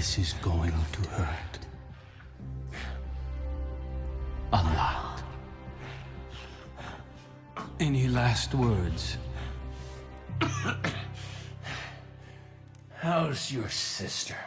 This is going to hurt. A lot. Any last words? How's your sister?